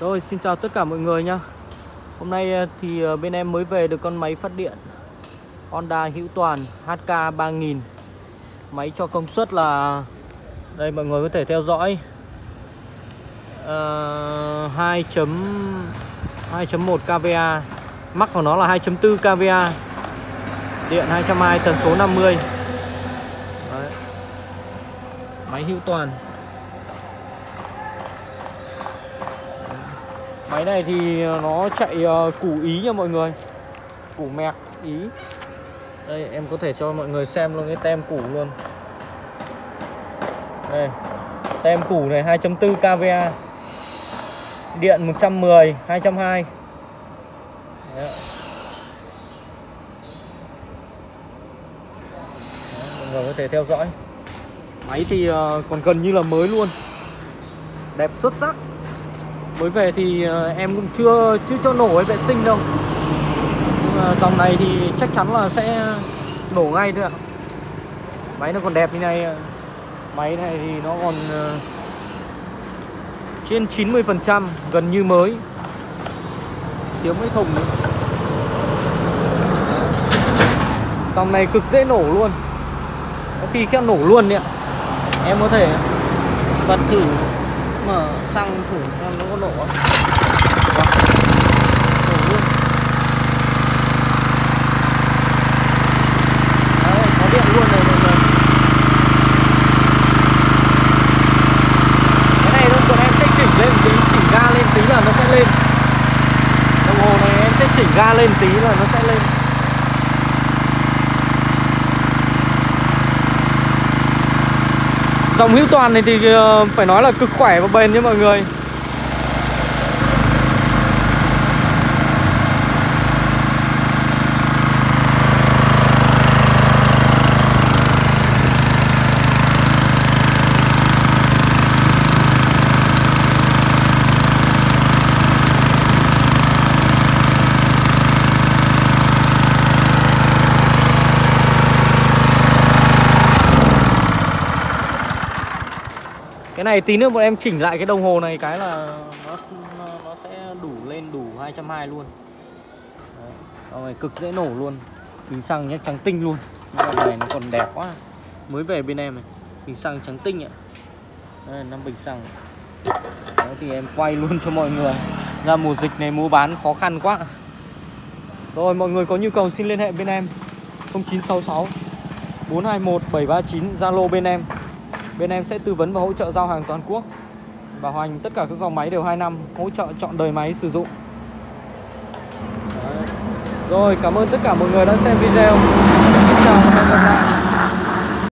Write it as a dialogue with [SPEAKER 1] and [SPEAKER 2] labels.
[SPEAKER 1] Rồi xin chào tất cả mọi người nhá. Hôm nay ờ, thì ờ, bên em mới về được con máy phát điện Honda Hữu Toàn HK 3000 Máy cho công suất là Đây mọi người có thể theo dõi ờ, uh, 2.1 kVA. Mắc của nó là 2.4 kVA. Điện 220 tần số 50 Đấy. Máy Hữu Toàn. Máy này thì nó chạy ờ, củ ý nha mọi người. Củ mẹc ý. Đây em có thể cho mọi người xem luôn cái tem củ luôn. Đây Tem củ này 2.4 kVA. Điện 110 220 Đấy. Đấy, mọi người có thể theo dõi. Máy thì ờ, còn gần như là mới luôn. Đẹp xuất sắc mới về thì ờ, em cũng chưa chưa cho nổ cái vệ sinh đâu. Dòng này thì chắc chắn là sẽ nổ ngay thôi ạ. Máy nó còn đẹp như này ờ, máy này thì nó còn ờ, trên 90 phần trăm, gần như mới. Thiếu mấy thùng nữa dòng này cực dễ nổ luôn. Có khi khéo nổ luôn đấy ạ. Em có thể bật thử mở xăng thử xem nó có nổ không? Vâng. luôn Đấy, có điện luôn này mọi người. Cái này thôi còn em sẽ chỉnh lên tí chỉnh ga lên tí là nó sẽ lên. Đồng hồ này em sẽ chỉnh ga lên tí là nó sẽ lên. Dòng hữu toàn này thì ờ, phải nói là cực khỏe và bền nha mọi người. Cái này tí nữa bọn em chỉnh lại cái đồng hồ này cái là nó nó, nó sẽ đủ lên đủ 220 luôn. Đấy. Dòng này cực dễ nổ luôn. Kính xăng nhé trắng tinh luôn. cái này nó còn đẹp quá. Mới về bên em này. Kính xăng trắng tinh ạ. Đây là năm bình xăng. Đấy thì em quay luôn cho mọi người. Ra mùa dịch này mua bán khó khăn quá. Rồi mọi người có nhu cầu xin liên hệ bên em 0966 421 739 Zalo bên em Bên em sẽ tư vấn và hỗ trợ giao hàng toàn quốc Bảo hành tất cả các dòng máy đều 2 năm, Hỗ trợ chọn đời máy sử dụng Đấy. Rồi, cảm ơn tất cả mọi người đã xem video Xin chào và hẹn gặp lại